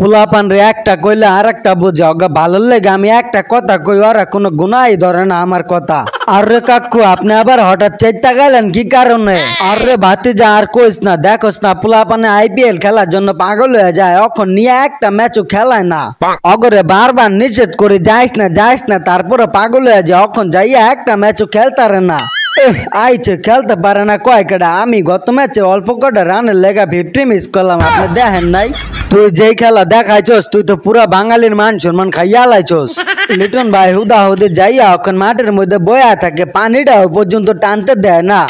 পোলাপান রে একটা কইলে আর একটা বুঝে, অগা ভালো লেগে আমি একটা কথা কই, ওরা কোনো গুনাই ধরে না আমার কথা। আর রে কাকু, আপনি আবার হঠাৎ চেষ্টা গেলেন, কি কারণে? আর রে ভাতি যা আর কইস না, দেখোস না পোলাপানে আইপিএল খেলার জন্য পাগল হয়ে যায় এখন নিয়ে একটা ম্যাচও খেলায় না। অগরে বারবার নিষেধ করে, যাইস না যাইস না তারপরে পাগল হয়ে যায় এখন যাইয়া একটা ম্যাচও খেলতারে না। আইছে খেলতে পারে না কয় কেডা? আমি গত ম্যাচে অল্প কটা রানের লেগা ফিফটি মিস করলাম, আপনি দেখেন নাই? তুই যেই খেলা দেখাইছস, তুই তো পুরা বাঙালির মান সম্মান খাইয়া লাইছস। লিটন ভাই হুদা হুদে যাইয়া এখন মাঠের মধ্যে বয়া থাকে, পানিটাও পর্যন্ত টানতে দেয় না।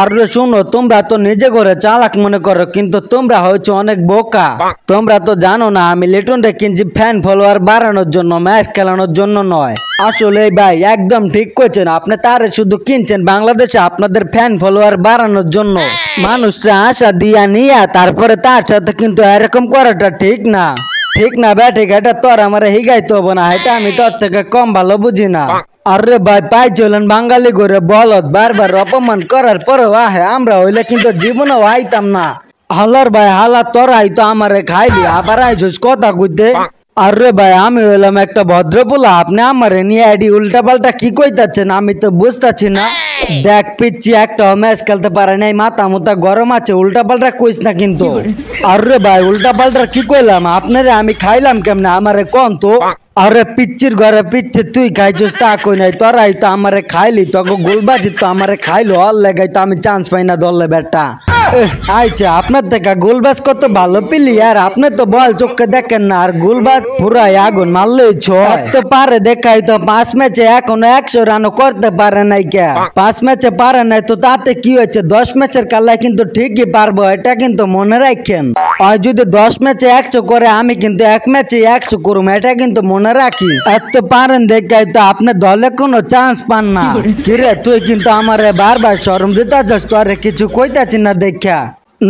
আর শুনো তোমরা তো নিজে করে চালাক মনে করো কিন্তু তোমরা হয়েছে অনেক বোকা। তোমরা তো জানো না আমি লিটন রে কিনছি ফ্যান ফলোয়ার বাড়ানোর জন্য ম্যাচ খেলানোর জন্য নয়। আসলে ভাই একদম ঠিক করছেন আপনি তারে শুধু কিনছেন বাংলাদেশে আপনাদের ফ্যান ফলোয়ার বাড়ানোর জন্য। মানুষরা আশা দিয়া নিয়া তারপরে তার সাথে কিন্তু এরকম করাটা ঠিক না। ঠিক না বে ঠিক এটা তোর আমার হিগাইতে হব না এটা আমি তোর থেকে কম ভালো বুঝি না। আরে ভাই পাই চলেন বাঙালি করে বলত বারবার অপমান করার পরেও আহে, আমরা হইলে কিন্তু জীবনেও আইতাম না। হালার ভাই, হালা তোরাই তো আমারে খাইলি, আবার আইছিস কথা কইতে। আরে ভাই, আমি হইলাম একটা ভদ্র পোলা আপনি আমারে নিয়ে আইডি উল্টা পাল্টা কি কইতাছেন, আমি তো বুঝতাছি না। দেখ পিচ্ছি একটা ম্যাচ খেলতে পারে নাই মাথা মুতা গরম আছে উল্টা পাল্টা কইস না কিন্তু। আরে ভাই উল্টা পাল্টা কি কইলাম? আপনারে আমি খাইলাম কেমনে? আমারে কন তো? আরে পিচ্ছির ঘরে পিচ্ছে তুই খাইছিস তা কই নাই? তোরাই তো আমারে খাইলি তোকে গোলবাজি তো আমারে খাইলো অল লেগাই তো আমি চান্স পাই না দলে বেটা। এহ, আপনার থেকে গোলবাজ কত ভালো প্লেয়ার আপনি তো বল চোখে দেখেন না আর গোলবাজ পুরাই আগুন মারলেই ছয়। তো পারে দেখাই তো পাঁচ ম্যাচে এখনও একশো রানও করতে পারে নাই কে। পাঁচ ম্যাচে পারে নাই তো তাতে কি হয়েছে? দশ ম্যাচের কালায় কিন্তু ঠিকই পারব এটা কিন্তু মনে রাখেন। আর যদি দশ ম্যাচে একশো করে আমি কিন্তু এক ম্যাচে একশো করুম এটা কিন্তু মনে রাখিস। এত পারেন দেখাই তো আপনি দলে কোনো চান্স পান না। কিরে? তুই কিন্তু আমারে বারবার শরম দিতে যাস তোরে কিছু কইতাছি না দেখা।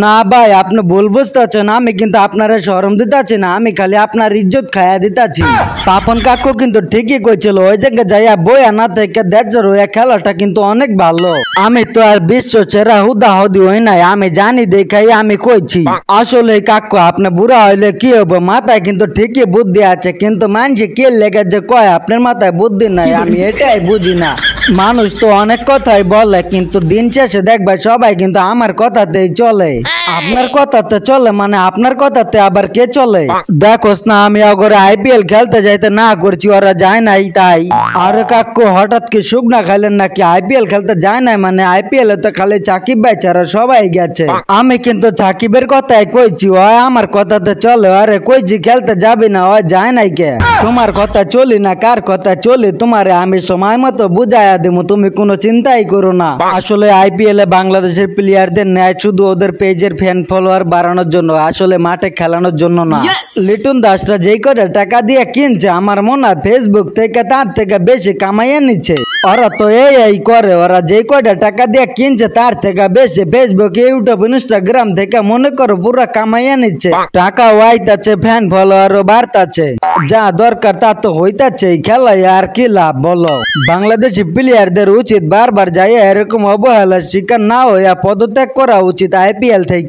না ভাই, আপনি ভুল বুঝতেছেন, আমি কিন্তু আপনারা শরম দিতাছি না, আমি খালি আপনার ইজ্জত খায়া দিতাছি। পাপন কাকু কিন্তু ঠিকই কইছিল, ওই জায়গায় যাইয়া বইয়া না থেকে দেখছ রইয়া খেলাটা কিন্তু অনেক ভালো। আমি তো আর বিশ্ব চেরা হুদা হদি হই নাই, আমি জানি, দেখাই আমি কইছি। আসলে কাকু, আপনি বুড়া হইলে কি হবে মাথায় কিন্তু ঠিকই বুদ্ধি আছে, কিন্তু মানছি কে লেগে যে কয়? আপনার মাথায় বুদ্ধি নাই, আমি এটাই বুঝি না। মানুষ তো অনেক কথাই বলে কিন্তু দিন শেষে দেখবে সবাই কিন্তু আমার কথাতেই চলে। আপনার কথাতে চলে মানে আপনার কথাতে আবার কে চলে? দেখোস না আমি অগরে আইপিএল খেলতে যাইতে না করছি, ওরা যায় নাই তাই। আর কাকু, হঠাৎ কি শুকনা খাইলেন নাকি? আইপিএল খেলতে যায় নাই মানে আইপিএল তো খালি চাকিব বেচারা সবাই গেছে। আমি কিন্তু চাকিবের কথাই কইছি ও আমার কথাতে চলে, আরে কইছি খেলতে যাবি না ও যায় নাই কে? তোমার কথা চলি না, কার কথা চলি? তোমারে আমি সময় মতো বুঝাইয়া দেবো তুমি কোনো চিন্তাই করো না। আসলে আইপিএল এ বাংলাদেশের প্লেয়ারদের ন্যায় শুধু ওদের পেজের ফ্যান ফলোয়ার বাড়ানোর জন্য আসলে মাঠে খেলানোর জন্য না। লিটন দাসরা যেই কটা টাকা দিয়ে কিনছে আমার মনে হয় ফেসবুক থেকে তার থেকে বেশি কামাইয়া নিচ্ছে। ওরা তো এই এই করে ওরা যেই কয়টা টাকা দিয়ে কিনছে তার থেকে বেশি ফেসবুক ইউটিউব ইনস্টাগ্রাম থেকে মনে করো পুরো কামাইয়া নিচ্ছে। টাকা ওয়াইতাছে ফ্যান ফলোয়ারও বাড়তাছে। যা দরকার তা তো হইতাছে এই খেলায় আর কি লাভ বলো? বাংলাদেশি প্লেয়ারদের উচিত বারবার যাইয়া এরকম অবহেলার শিকার না হইয়া পদত্যাগ করা উচিত আইপিএল থেকে।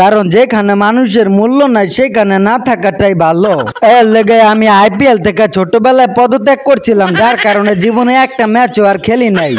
কারণ যেখানে মানুষের মূল্য নাই, সেখানে না থাকাটাই ভালো। এর লেগে আমি আইপিএল থেকে ছোটবেলায় পদত্যাগ করছিলাম, যার কারণে জীবনে একটা ম্যাচও আর খেলি নাই।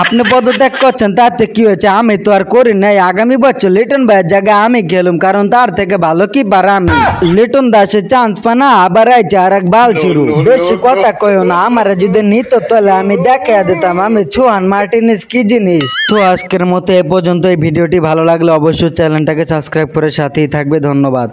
আপনি পদত্যাগ করছেন, তাতে কি হয়েছে? আমি তো আর করি নাই। আগামী বছর লিটন ভাইয়ের জায়গায় আমি খেলুম কারণ তার থেকে ভালো কি পার আমি? লিটন দাসের চান্স পানা আবার আইছে আর এক বাল ছিরু বেশি কথা কইও না, আমার যদি নিত তাহলে আমি দেখা দিতাম, আমি ছোয়ান মার্টিনিস কি জিনিস? তো আজকের মতো এ পর্যন্ত এই ভিডিওটি ভালো লাগলে অবশ্যই চ্যানেলটাকে সাবস্ক্রাইব করে সাথেই থাকবে। ধন্যবাদ।